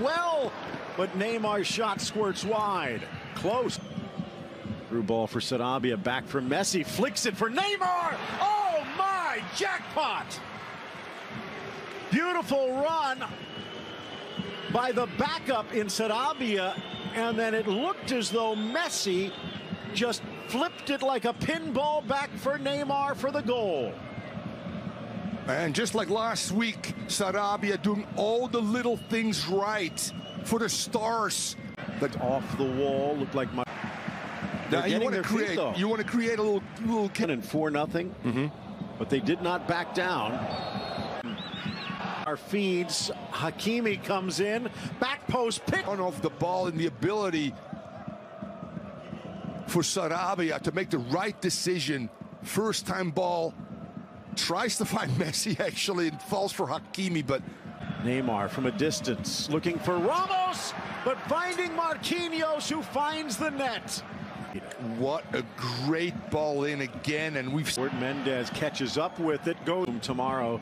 well, but Neymar's shot squirts wide. Close. Through ball for Sarabia, back for Messi, flicks it for Neymar. Oh my, jackpot! Beautiful run by the backup in Sarabia, and then it looked as though Messi just flipped it like a pinball back for Neymar for the goal. And just like last week, Sarabia doing all the little things right for the stars. That off the wall looked like my. Now, you want to their feet, create. You want to create a little little. Cannon four nothing, mm-hmm. but they did not back down. Our feeds, Hakimi comes in, back post pick. on off the ball and the ability for Sarabia to make the right decision. First time ball. Tries to find Messi actually and falls for Hakimi, but Neymar from a distance, looking for Ramos, but finding Marquinhos, who finds the net. what a great ball in again. And we've Ford Mendes catches up with it. Go tomorrow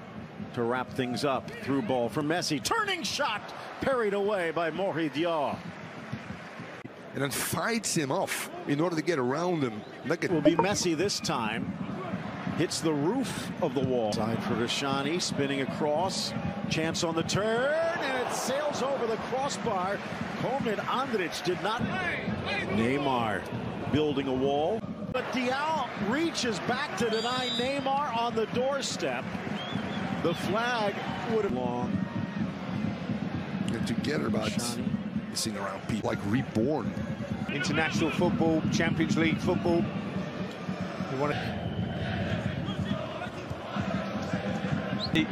to wrap things up. Through ball from Messi. Turning shot parried away by Mory Diaw. and then fights him off in order to get around him. Look at Will be Messi this time. Hits the roof of the wall. Side for Rashani, spinning across. Chance on the turn, and it sails over the crossbar. Coleman Andrich did not. Neymar building a wall. But Diaw reaches back to deny Neymar on the doorstep. The flag would have long. and together about Rashani. missing around people like reborn. international football, Champions League football. We want to He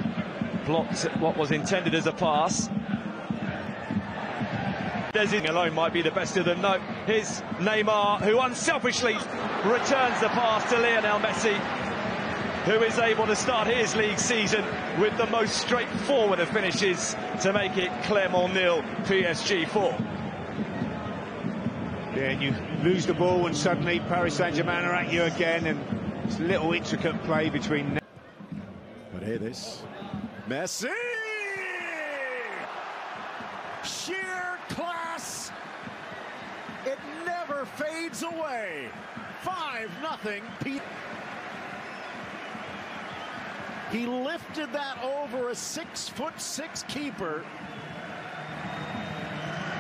blocked what was intended as a pass. Desi alone might be the best of them. No, here's Neymar, who unselfishly returns the pass to Lionel Messi, who is able to start his league season with the most straightforward of finishes to make it Clermont nil, PSG 4. yeah, and you lose the ball and suddenly Paris Saint-Germain are at you again and it's a little intricate play between This Messi, sheer class. It never fades away. Five nothing. He lifted that over a six foot six keeper.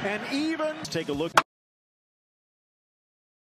And even take a look.